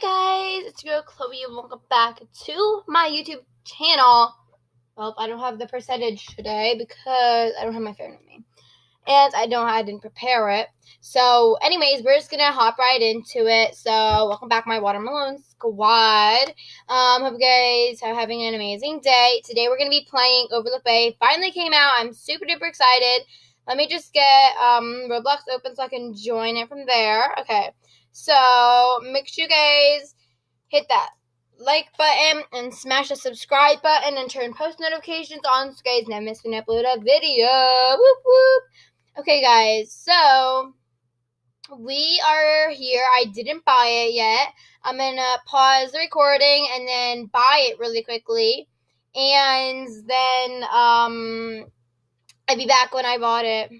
Hey guys, it's your girl Chloe and welcome back to my YouTube channel. Well, I don't have the percentage today because I don't have my phone with me. And I don't I didn't prepare it. So anyways, we're just gonna hop right into it. So welcome back my watermelon squad. Um hope you guys are having an amazing day. Today we're gonna be playing Overlook Bay. Finally came out. I'm super duper excited. Let me just get um Roblox open so I can join it from there. Okay. So make sure you guys hit that like button and smash the subscribe button and turn post notifications on so guys never miss when I upload a video. Whoop whoop. Okay, guys, so we are here. I didn't buy it yet. I'm gonna pause the recording and then buy it really quickly. And then um I'll be back when I bought it.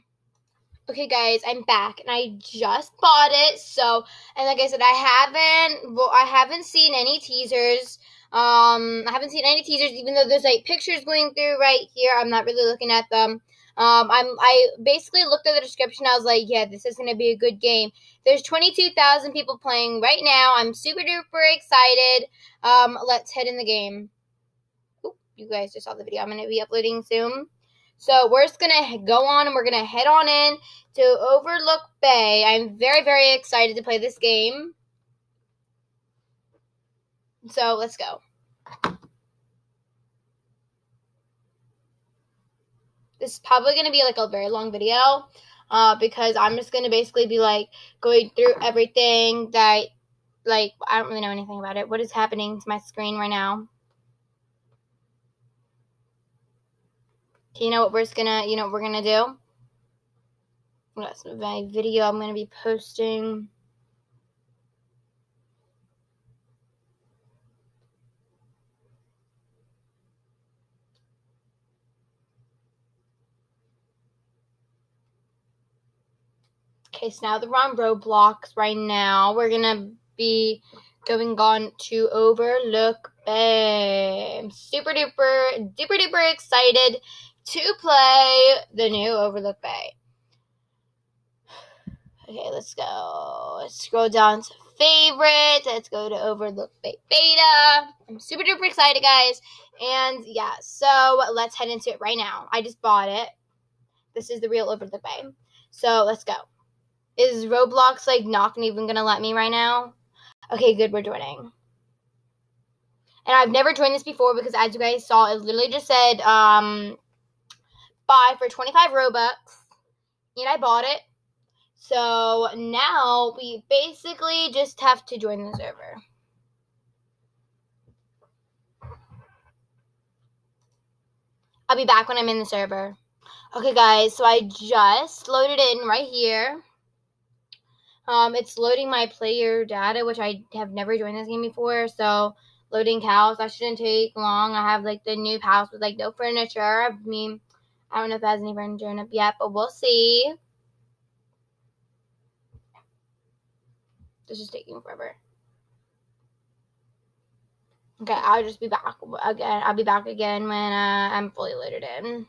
Okay, guys, I'm back, and I just bought it. So, and like I said, I haven't, well, I haven't seen any teasers. Um, I haven't seen any teasers, even though there's like pictures going through right here. I'm not really looking at them. Um, I'm, I basically looked at the description. I was like, yeah, this is gonna be a good game. There's 22,000 people playing right now. I'm super duper excited. Um, let's head in the game. Oop, you guys just saw the video. I'm gonna be uploading soon. So we're just gonna go on and we're gonna head on in to Overlook Bay. I'm very, very excited to play this game. So let's go. This is probably gonna be like a very long video. Uh, because I'm just gonna basically be like going through everything that like I don't really know anything about it. What is happening to my screen right now? You know what we're just gonna you know what we're gonna do? That's my video i'm gonna be posting. Okay so now that we're on roblox right now. We're gonna be going on to overlook. Bay i'm super duper duper duper excited to play the new Overlook Bay. Okay, let's go. Let's scroll down to favorites. Let's go to Overlook Bay Beta. I'm super duper excited, guys. And yeah, so let's head into it right now. I just bought it. This is the real Overlook Bay. So let's go. Is Roblox like not even gonna let me right now? Okay, good, we're joining. And I've never joined this before because as you guys saw, it literally just said um buy for 25 Robux. And I bought it. So now we basically just have to join the server. I'll be back when I'm in the server. Okay, guys, so I just loaded in right here. Um, it's loading my player data, which I have never joined this game before. So, loading house, that shouldn't take long. I have like the new house with like no furniture. I mean, I don't know if it has any furniture up yet, but we'll see. This is taking forever. Okay, I'll just be back again. I'll be back again when uh, I'm fully loaded in.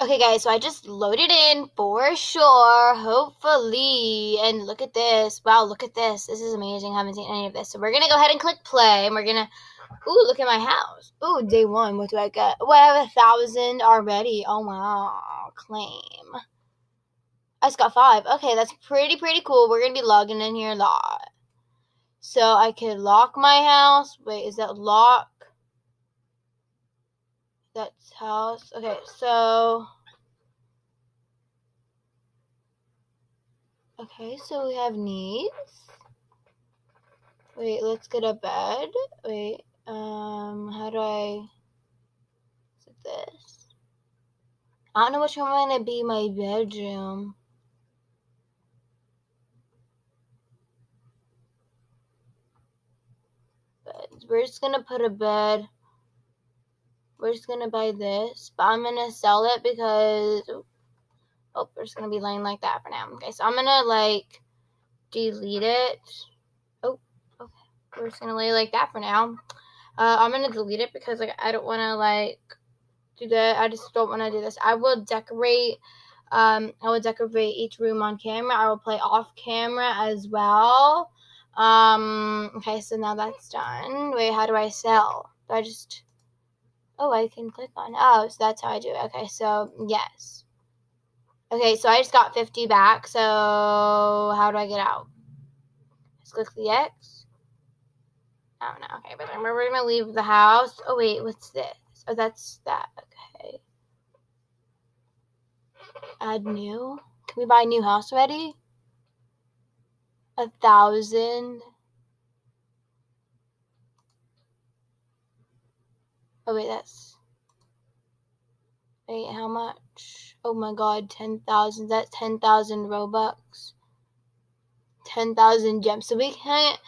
Okay, guys, so I just loaded in for sure, hopefully. And look at this. Wow, look at this. This is amazing. I haven't seen any of this. So we're going to go ahead and click play, and we're going to Ooh, look at my house. Ooh, day one. What do I get? Well, I have a thousand already. Oh wow, claim. I just got five. Okay, that's pretty pretty cool. We're gonna be logging in here a lot. So I could lock my house. Wait, is that lock? That's house. Okay, so. Okay, so we have needs. Wait, let's get a bed. Wait, um, how do I set this? I don't know which one I'm gonna be my bedroom. But we're just gonna put a bed. We're just gonna buy this, but I'm gonna sell it because oh, we're just gonna be laying like that for now. Okay, so I'm gonna like delete it. Oh, okay, we're just gonna lay like that for now. Uh, I'm gonna delete it because like I don't want to like do that. I just don't want to do this. I will decorate. Um, I will decorate each room on camera. I will play off camera as well. Um, okay, so now that's done. Wait, how do I sell? Do I just. Oh, I can click on. Oh, so that's how I do it. Okay, so yes. Okay, so I just got 50 back. So how do I get out? Just click the X. Oh, no. Okay, but remember we're to leave the house. Oh, wait, what's this? Oh, that's that. Okay. Add new. Can we buy a new house already? A thousand. Oh wait, that's wait, how much? Oh my god, ten thousand. That's ten thousand Robux. Ten thousand gems. So we can't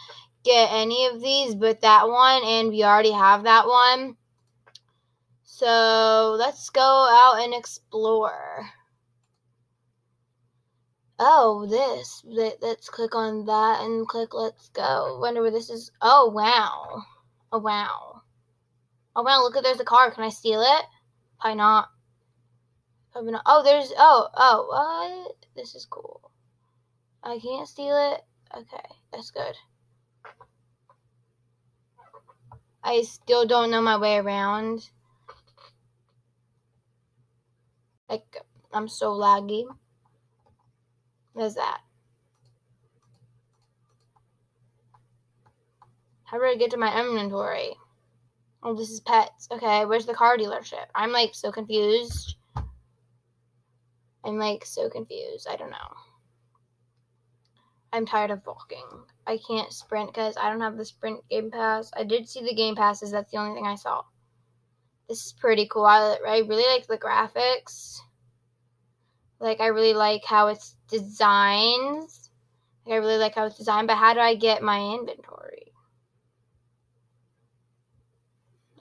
get any of these but that one, and we already have that one. So let's go out and explore. Oh, this. Let's click on that and click let's go. Wonder where this is. Oh, wow. Oh, wow. Oh, wow, look at there's a car. Can I steal it? Probably not. Probably not. Oh, there's. Oh, oh, what? This is cool. I can't steal it. Okay, that's good. I still don't know my way around. Like, I'm so laggy. There's that. How do I get to my inventory? Oh, this is pets. Okay, where's the car dealership? I'm like so confused. I'm like so confused. I don't know. I'm tired of walking. I can't sprint because I don't have the sprint game pass. I did see the game passes. That's the only thing I saw. This is pretty cool. I, I really like the graphics. Like I really like how it's designed. Like I really like how it's designed, but how do I get my inventory?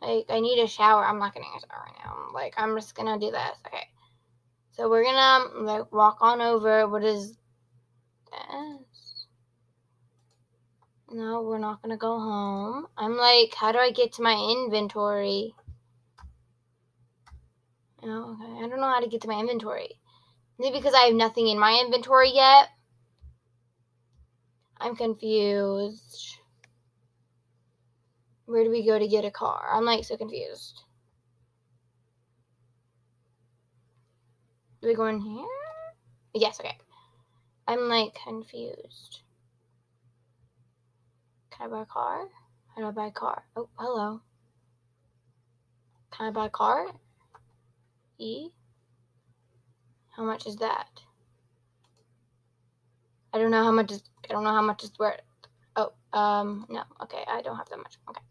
Like I need a shower. I'm not getting a shower right now. Like I'm just gonna do this. Okay. So we're gonna like walk on over. What is this? No, we're not gonna go home. I'm like, how do I get to my inventory? Oh, okay. I don't know how to get to my inventory. Maybe because I have nothing in my inventory yet. I'm confused. Where do we go to get a car? I'm like so confused. Do we go in here? Yes, okay. I'm like confused. Can I buy a car? How do I buy a car? Oh, hello. Can I buy a car? E? How much is that? I don't know how much is I don't know how much is worth. Oh, um, no. Okay, I don't have that much. Okay.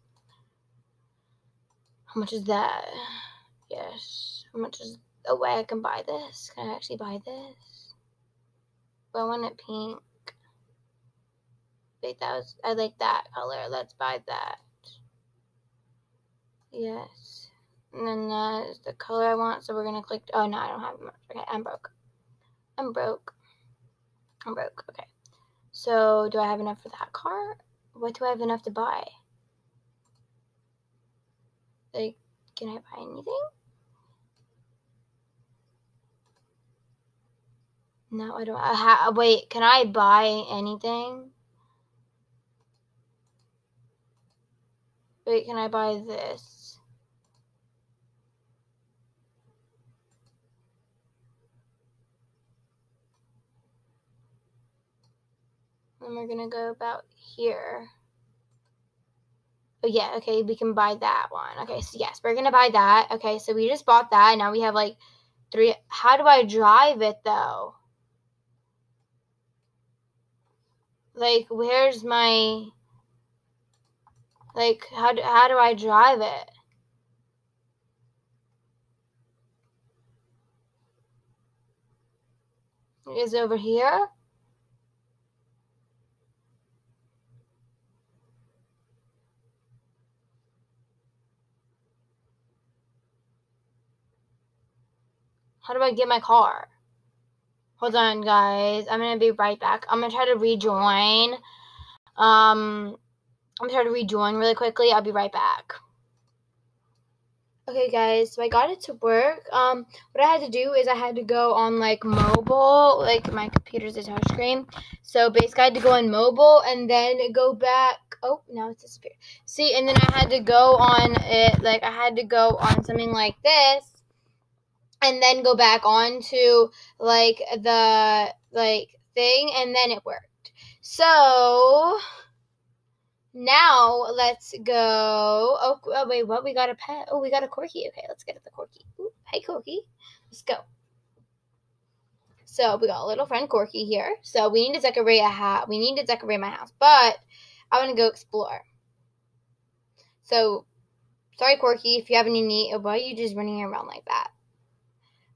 How much is that? Yes. How much is a way I can buy this? Can I actually buy this? But I want it pink. That was I like that color. Let's buy that. Yes. And then that is the color I want. So we're going to click. Oh, no, I don't have much. Okay, I'm broke. I'm broke. I'm broke. Okay. So do I have enough for that car? What do I have enough to buy? Like, can I buy anything? No, I don't. I ha- wait, can I buy anything? Wait, can I buy this? And we're gonna go about here. Oh yeah, okay, we can buy that one. Okay, so yes, we're gonna buy that. Okay, so we just bought that. Now we have like three. How do I drive it though? Like, where's my? Like, how do how do I drive it? Is over here? How do I get my car? Hold on, guys. I'm gonna be right back. I'm gonna try to rejoin. Um, I'm try to rejoin really quickly. I'll be right back. Okay, guys, so I got it to work. Um, what I had to do is I had to go on like mobile, like my computer's a touchscreen. So basically, I had to go on mobile and then go back. Oh, now it's disappeared. See, and then I had to go on it, like I had to go on something like this, and then go back on to like the like thing, and then it worked. So now let's go. Oh, oh, wait, what? We got a pet. Oh, we got a corky. Okay, let's get at the corky. Ooh, hey, corky. Let's go. So we got a little friend Corky here. So we need to decorate a hat. We need to decorate my house, but I want to go explore. So sorry, Corky, if you have any need. Why are you just running around like that?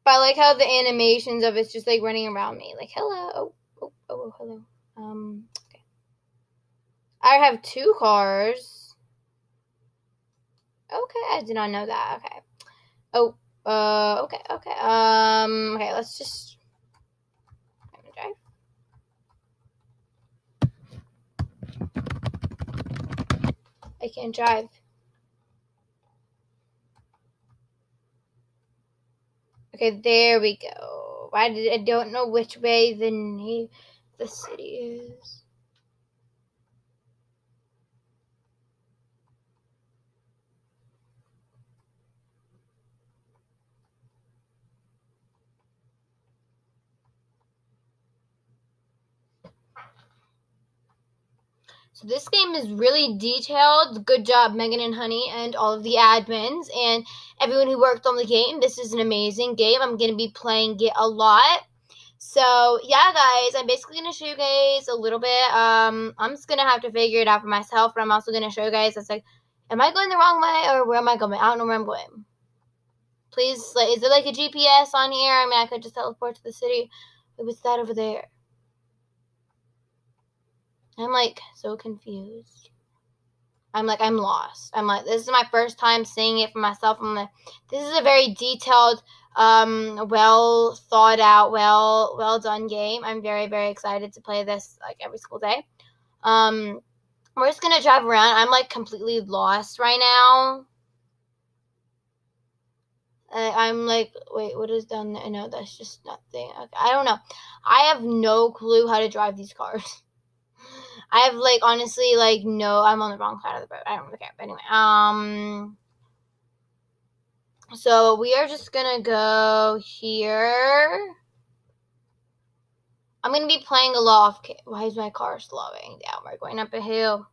But I like how the animations of it's just like running around me. Like hello. Oh, oh, oh, hello. Um, I have two cars. Okay, I did not know that. Okay. Oh, uh, okay, okay. Um, okay, let's just. drive. I can't drive. Okay, there we go. I, I don't know which way the the city is. So this game is really detailed. Good job, Megan and Honey, and all of the admins and everyone who worked on the game. This is an amazing game. I'm going to be playing it a lot. So yeah, guys, I'm basically to show you guys a little bit. Um, I'm just to have to figure it out for myself, but I'm also to show you guys. It's like, am I going the wrong way or where am I going? I don't know where I'm going. Please, like, is there like a GPS on here? I mean, I could just teleport to the city. What's that over there? I'm like so confused. I'm like I'm lost. I'm like this is my first time seeing it for myself. I'm like this is a very detailed, um, well thought out, well well done game. I'm very very excited to play this like every school day. Um, we're just gonna drive around. I'm like completely lost right now. I'm like, wait, what is down there? No, that's just nothing. Okay, I don't know. I have no clue how to drive these cars. I have like honestly like no, I'm on the wrong side of the road. I don't really care. But anyway, um, so we are just gonna go here. I'm gonna be playing a lot of. Why is my car slowing down? We're going up a hill.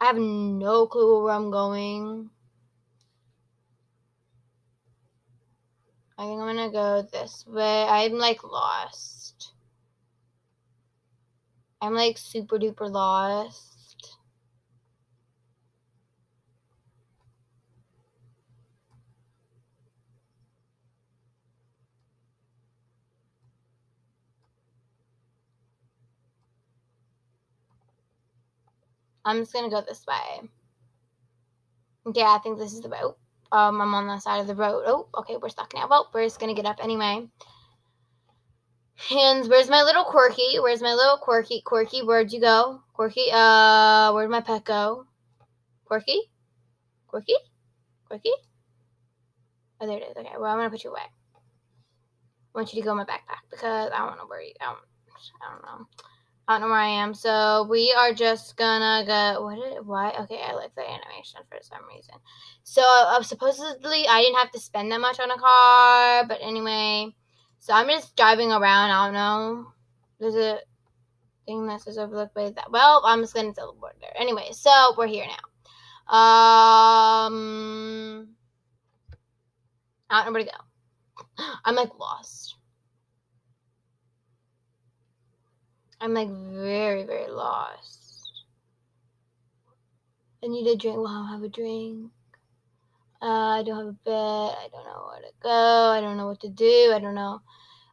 I have no clue where I'm going. I think I'm gonna go this way. I'm like lost. I'm like super duper lost. I'm just gonna go this way. Yeah, I think this is the boat. Um, I'm on the side of the road. Oh, okay, we're stuck now. Well, we're just gonna get up anyway. And where's my little Quirky? Where's my little Quirky? Quirky, where'd you go? Quirky, uh, where'd my pet go? Quirky? Quirky? Quirky? Oh, there it is. Okay, well, I'm gonna put you away. I want you to go in my backpack because I don't know where you, I don't, I don't know. I don't know where I am. So we are just gonna go. What did? Why? Okay, I like the animation for some reason. So uh, supposedly I didn't have to spend that much on a car, but anyway. So I'm just driving around. I don't know. There's a thing that says Overlook Bay that. Well, I'm just gonna teleport there. Anyway, so we're here now. Um, I don't know where to go. I'm like lost. I'm like very, very lost. I need a drink. Well, I'll have a drink. Uh, I don't have a bed. I don't know where to go. I don't know what to do. I don't know.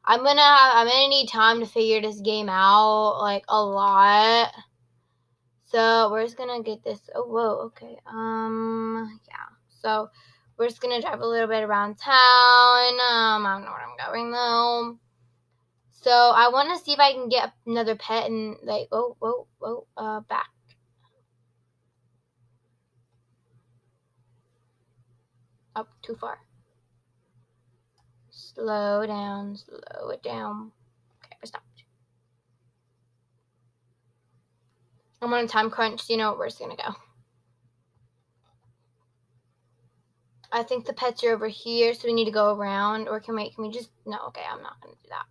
I'm gonna have, I'm gonna need time to figure this game out like a lot. So we're just gonna get this. Oh whoa, okay. Um, yeah. So we're just gonna drive a little bit around town. Um, I don't know where I'm going though. So I want to see if I can get another pet and like oh whoa whoa uh back. Up too far. Slow down, slow it down. Okay, I stopped. I'm on a time crunch, you know where it's gonna go. I think the pets are over here, so we need to go around. Or can we, can we just, no, okay, I'm not going to do that.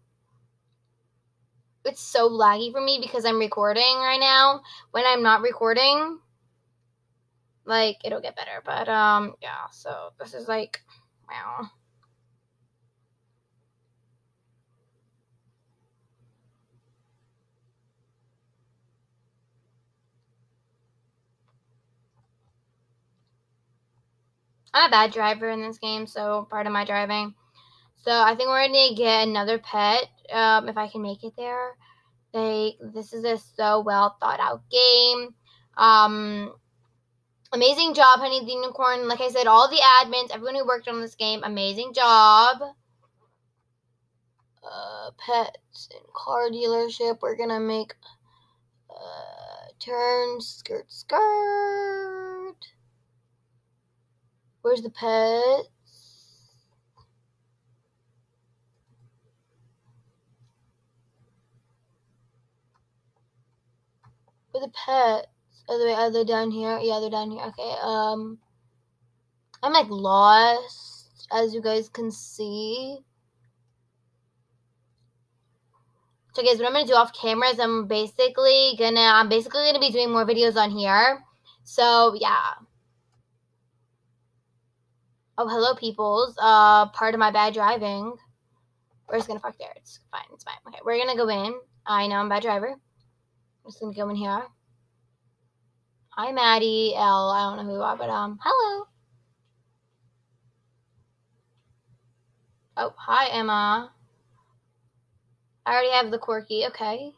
It's so laggy for me because I'm recording right now. When I'm not recording, like, it'll get better. But, um, yeah, so this is like, wow. I'm a bad driver in this game, so part of my driving. So I think we're gonna get another pet um, if I can make it there. Like this is a so well thought out game. Um, amazing job, Honey the Unicorn. Like I said, all the admins, everyone who worked on this game, amazing job. Uh, pets and car dealership. We're gonna make uh, turn skirt skirt. Where's the pet? Where the pets? They, are they down here? Yeah, they're down here. Okay, um, I'm like lost, as you guys can see. So guys, what I'm gonna do off camera is I'm basically gonna I'm basically gonna be doing more videos on here. So yeah. Oh, hello, peoples. Uh, part of my bad driving. We're just gonna park there. It's fine. It's fine. Okay, we're gonna go in. I know I'm a bad driver. I'm just gonna go in here. Hi, Maddie. L. I don't know who you are, but um, hello. Oh, hi, Emma. I already have the quirky. Okay.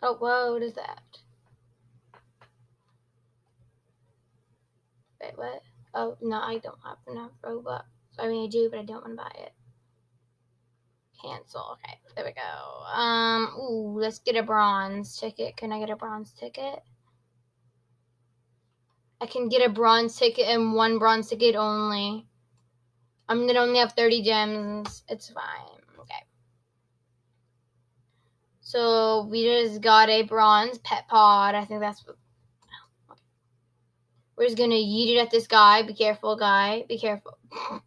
Oh, whoa, what is that? Wait, what? Oh, no, I don't have enough Robux. I mean, I do, but I don't want to buy it. Cancel. Okay, there we go. Um, ooh, let's get a bronze ticket. Can I get a bronze ticket? I can get a bronze ticket and one bronze ticket only. I'm gonna only have 30 gems. It's fine. Okay. So we just got a bronze pet pod. I think that's what we're just gonna yeet it at this guy. Be careful, guy. Be careful.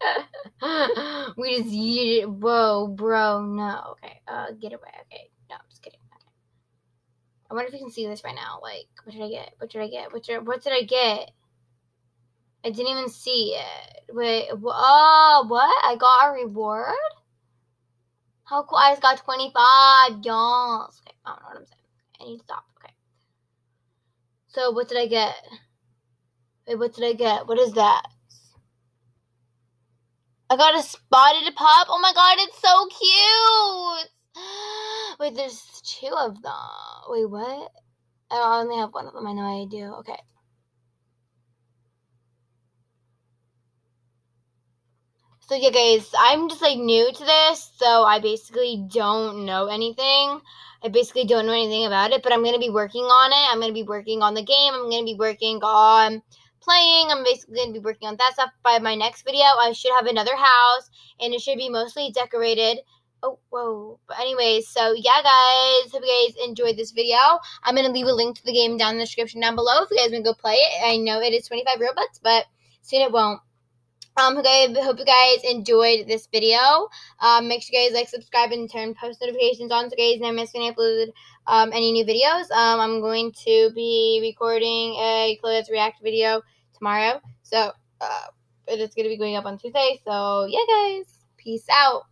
we just yeet it. Whoa, bro. No. Okay. Uh, get away. Okay. No, I'm just kidding. Okay. I wonder if you can see this right now. Like, what did I get? What did I get? What did, what did I get? I didn't even see it. Wait. Oh, what? I got a reward? How cool. I just got 25. Yes. Okay. I don't know what I'm saying. I need to stop. Okay. So what did I get? Wait, what did I get? What is that? I got a spotted pup. Oh my god, it's so cute. Wait, there's two of them. Wait, what? Oh, I only have one of them. I know I do. Okay. So yeah, guys, I'm just like new to this, so I basically don't know anything. I basically don't know anything about it, but I'm to be working on it. I'm to be working on the game. I'm to be working on playing. I'm basically going to be working on that stuff. By my next video, I should have another house, and it should be mostly decorated. Oh, whoa. But anyways, so yeah, guys. Hope you guys enjoyed this video. I'm going to leave a link to the game down in the description down below if you guys want to go play it. I know it is 25 Robux, but soon it won't. Um, okay, hope you guys enjoyed this video. Um, make sure you guys like, subscribe, and turn post notifications on so you guys never miss when I upload um, any new videos. Um, I'm going to be recording a Clothes React video tomorrow. So, uh, it's going to be going up on Tuesday. So, yeah, guys. Peace out.